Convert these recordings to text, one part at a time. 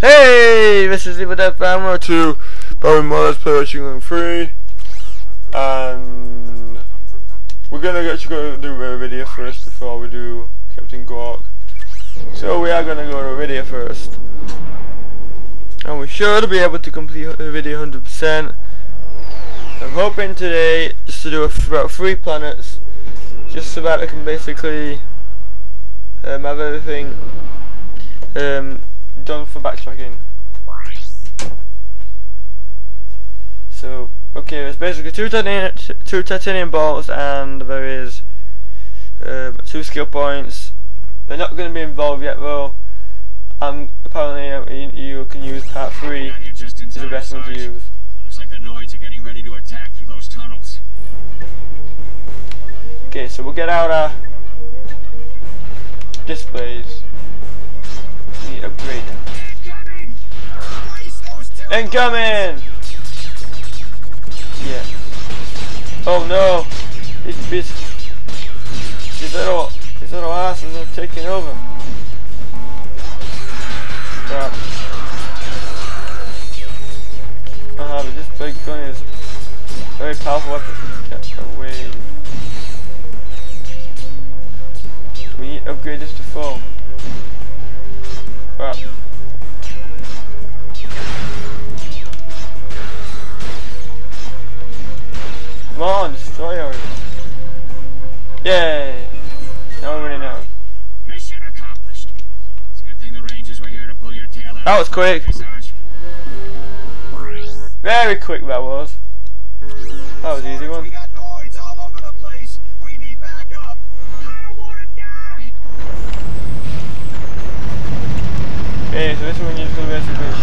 Hey, this is Evil Death Family 2 Barry Mother's Play Wrestling 3 and we're gonna actually go do a video first before we do Captain Qwark. So we are gonna go to a video first. And we should be able to complete the video 100%. I'm hoping today just to do about three planets just so that I can basically um, have everything um, done for backtracking. So, okay, there's basically two titanium, two titanium bolts and there is um, two skill points. They're not going to be involved yet though. Um, apparently uh, you, you, can use part 3 is the best one to use. Looks like the Noids are getting ready to attack through those tunnels. Okay, so we'll get out our displays. We upgrade. Incoming! Yeah. Oh no! These bitch. These little, these little asses are taking over. Crap. Uh huh, but this big gun is very powerful weapon. Get away. We need to upgrade this to full. Crap. Come on, destroy her. Yay! Now we already know. Mission accomplished. It's a good thing the Rangers were here to pull your tail out. That was quick. Very quick that was. That was easy one. Okay, so this one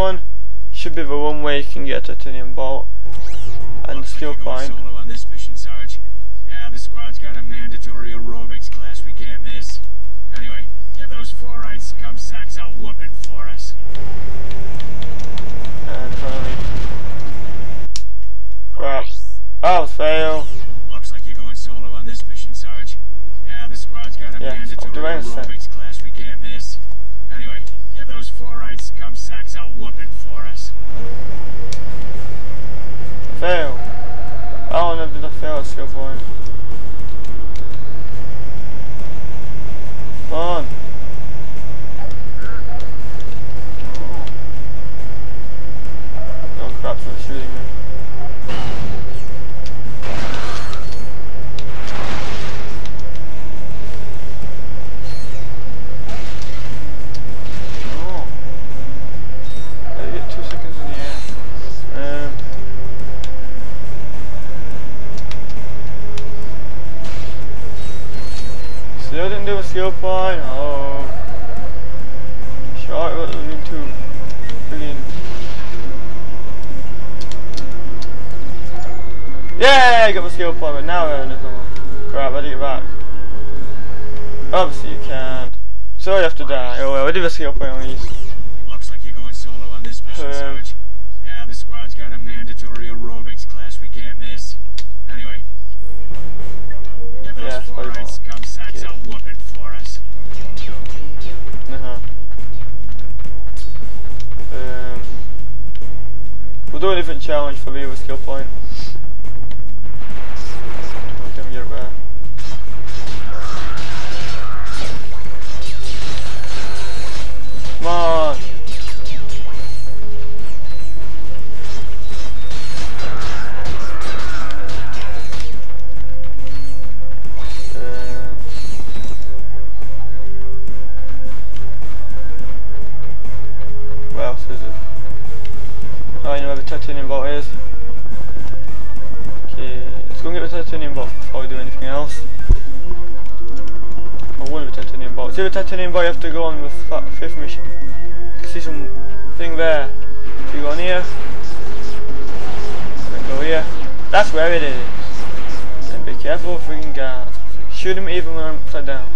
one should be the one way you can get a titanium bolt and skill point. Solo on this mission. Yeah, the squad's got a mandatory aerobics class we can't miss. Anyway, give those four right scum sacks a whooping for us. And finally, crap. Oh, fail. Looks like you're going solo on this mission, Sarge. Yeah, the squad's got a Yeah, mandatory the right side. aerobics class we can't miss. Anyway, give those four right scum sacks a whooping for us. Fail. skill point. Come on. Oh crap, someone's shooting me. Oh. I get two seconds in the air. Um. Still didn't do a skill point. Oh. Yeah, I got my skill point, but now we're in this one. Crap, I did it back. Obviously you can't. So you have to die. Oh well, I did a skill point on these. Looks like you're going solo on this mission, Um, Sarge. Yeah, the squad's got a mandatory aerobics class we can't miss. Anyway. Those Yeah, four more. scum sacks Okay. a whooping for us. Uh-huh. Um, we'll do a different challenge for the other skill point. Titanium bolt is. Okay, let's go and get the titanium bolt before we do anything else. One of the titanium bolts. See the titanium bolt you have to go on the f fifth mission. You can see some thing there. If you go on here, then go here. That's where it is. And be careful of freaking guards. Shoot him even when I'm upside down.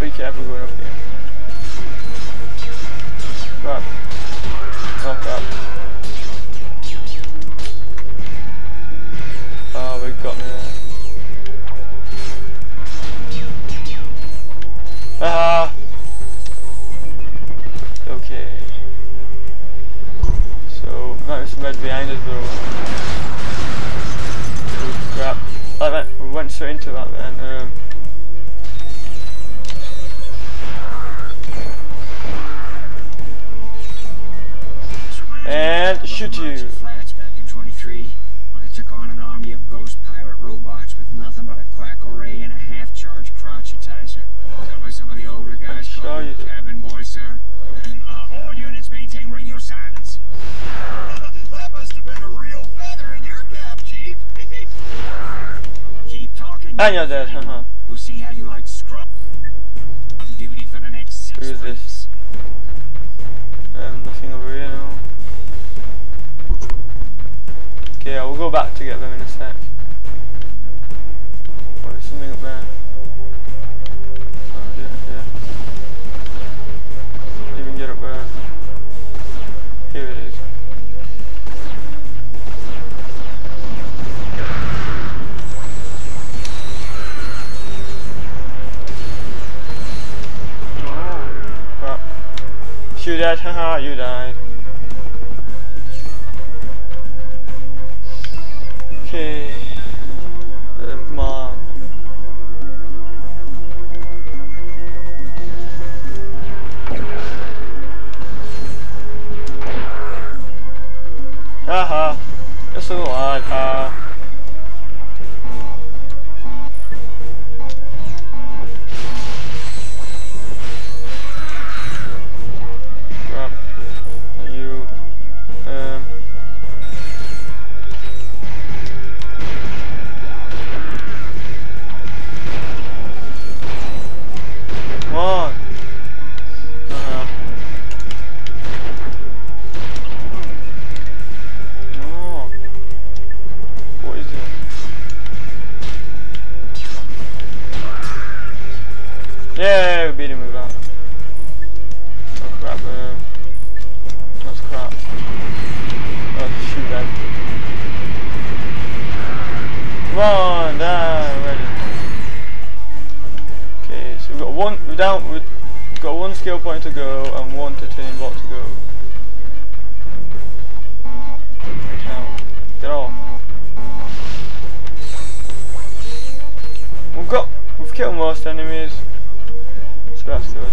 Be careful going up here. Oh crap. Oh, they got me there. And you. Flats back in 23 when I took on an army of ghost pirate robots with nothing but a quack array and a half-charge crotchetizer. That was some of the older guys sure call you you cabin boy, sir. And uh, all units maintain radio silence. That must have been a real feather in your cap, Chief. Keep talking. And you're dead, haha. We'll see how you like scrub on duty for the next six Who is this? Will go back to get them in a sec. Oh, there's something up there. Oh, yeah, even get up there. Here it is. Oh, crap. You died, haha, you died. It? Yeah, we beat him with that. Oh crap, um, that's crap. Let's shoot that. Come on, die already. Okay, so we've got one, we're down, we've got one skill point to go and one titanium block to go. Kill most enemies, so that's good.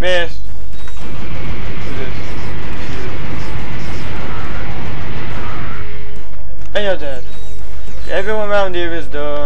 Miss. And you're dead. Everyone around here is dead.